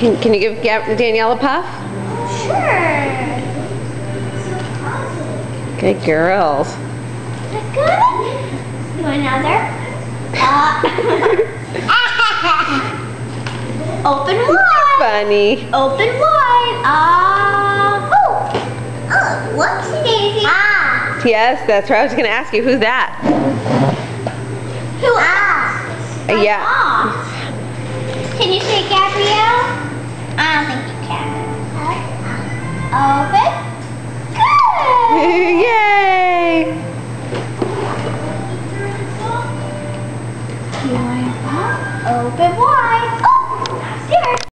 Can, can you give Danielle a puff? Sure. Good girls. Good. You want another? Uh, open wide. Funny. Open wide. Ah. oh. Oh, whoopsie daisy. Ah. Yes, that's right. I was going to ask you. Who's that? Who? Ah. Uh, yeah. Ah. Yay! Open one.